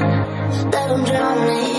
that I'm drowning